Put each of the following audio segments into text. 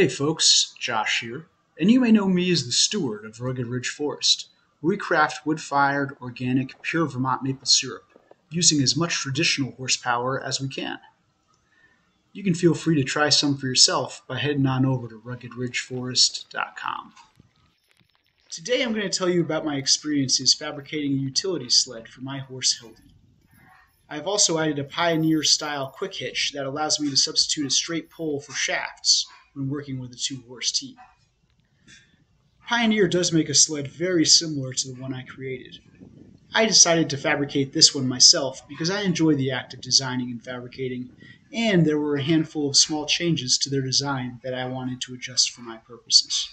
Hey folks, Josh here, and you may know me as the steward of Rugged Ridge Forest, we craft wood-fired, organic, pure Vermont maple syrup, using as much traditional horsepower as we can. You can feel free to try some for yourself by heading on over to ruggedridgeforest.com. Today I'm going to tell you about my experiences fabricating a utility sled for my horse Hilde. I've also added a Pioneer style quick hitch that allows me to substitute a straight pull for shafts when working with a two horse team. Pioneer does make a sled very similar to the one I created. I decided to fabricate this one myself because I enjoy the act of designing and fabricating, and there were a handful of small changes to their design that I wanted to adjust for my purposes.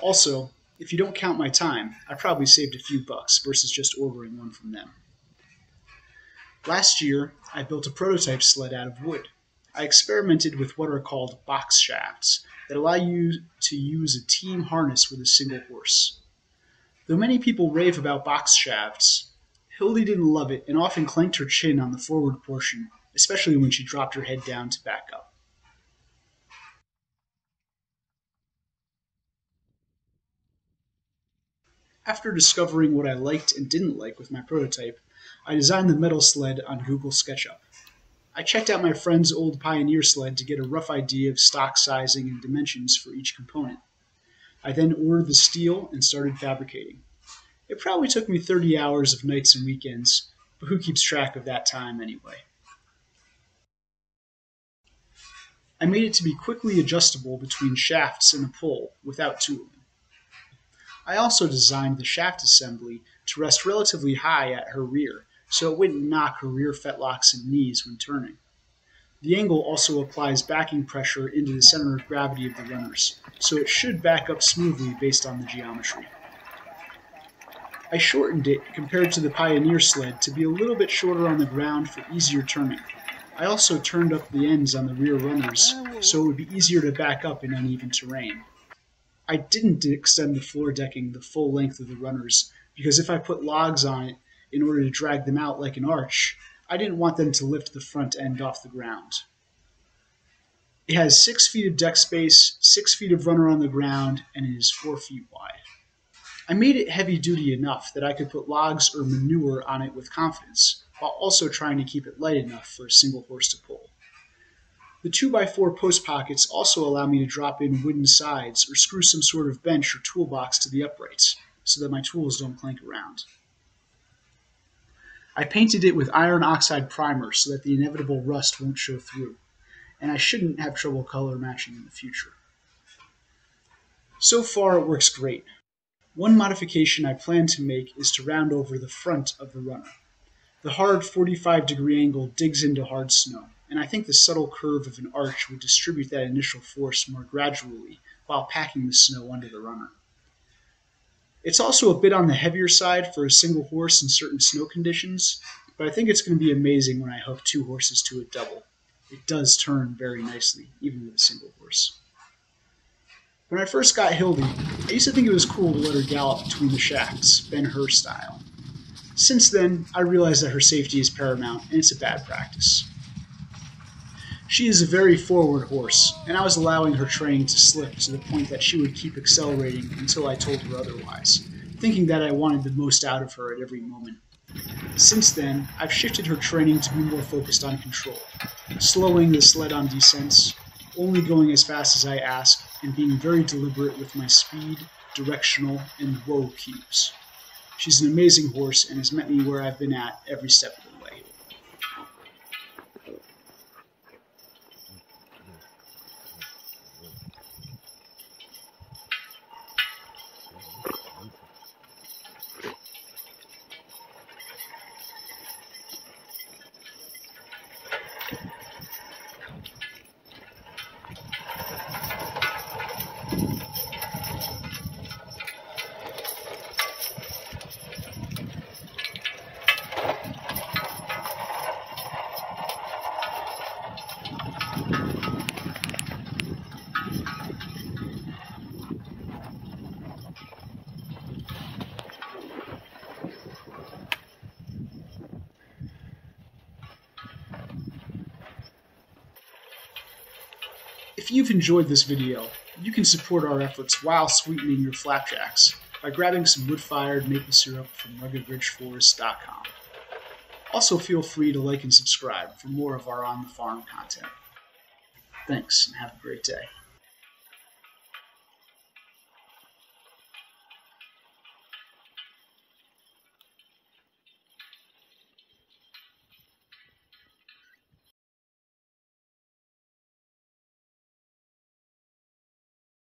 Also, if you don't count my time, I probably saved a few bucks versus just ordering one from them. Last year, I built a prototype sled out of wood. I experimented with what are called box shafts that allow you to use a team harness with a single horse. Though many people rave about box shafts, Hilde didn't love it and often clanked her chin on the forward portion, especially when she dropped her head down to back up. After discovering what I liked and didn't like with my prototype, I designed the metal sled on Google SketchUp. I checked out my friend's old Pioneer sled to get a rough idea of stock sizing and dimensions for each component. I then ordered the steel and started fabricating. It probably took me 30 hours of nights and weekends, but who keeps track of that time anyway? I made it to be quickly adjustable between shafts and a pull without tooling. I also designed the shaft assembly to rest relatively high at her rear so it wouldn't knock her rear fetlocks and knees when turning. The angle also applies backing pressure into the center of gravity of the runners, so it should back up smoothly based on the geometry. I shortened it compared to the Pioneer sled to be a little bit shorter on the ground for easier turning. I also turned up the ends on the rear runners so it would be easier to back up in uneven terrain. I didn't extend the floor decking the full length of the runners because if I put logs on it, in order to drag them out like an arch, I didn't want them to lift the front end off the ground. It has six feet of deck space, six feet of runner on the ground, and it is four feet wide. I made it heavy duty enough that I could put logs or manure on it with confidence, while also trying to keep it light enough for a single horse to pull. The 2x4 post pockets also allow me to drop in wooden sides or screw some sort of bench or toolbox to the uprights so that my tools don't clank around. I painted it with iron oxide primer so that the inevitable rust won't show through, and I shouldn't have trouble color matching in the future. So far it works great. One modification I plan to make is to round over the front of the runner. The hard 45 degree angle digs into hard snow, and I think the subtle curve of an arch would distribute that initial force more gradually while packing the snow under the runner. It's also a bit on the heavier side for a single horse in certain snow conditions, but I think it's going to be amazing when I hook two horses to a double. It does turn very nicely, even with a single horse. When I first got Hilde, I used to think it was cool to let her gallop between the shafts, Ben Hur style. Since then, I realize that her safety is paramount, and it's a bad practice. She is a very forward horse, and I was allowing her training to slip to the point that she would keep accelerating until I told her otherwise, thinking that I wanted the most out of her at every moment. Since then, I've shifted her training to be more focused on control, slowing the sled on descents, only going as fast as I ask, and being very deliberate with my speed, directional, and whoa cues. She's an amazing horse and has met me where I've been at every step of the way. If you've enjoyed this video, you can support our efforts while sweetening your flapjacks by grabbing some wood-fired maple syrup from ruggedridgeforest.com. Also feel free to like and subscribe for more of our on the farm content. Thanks and have a great day.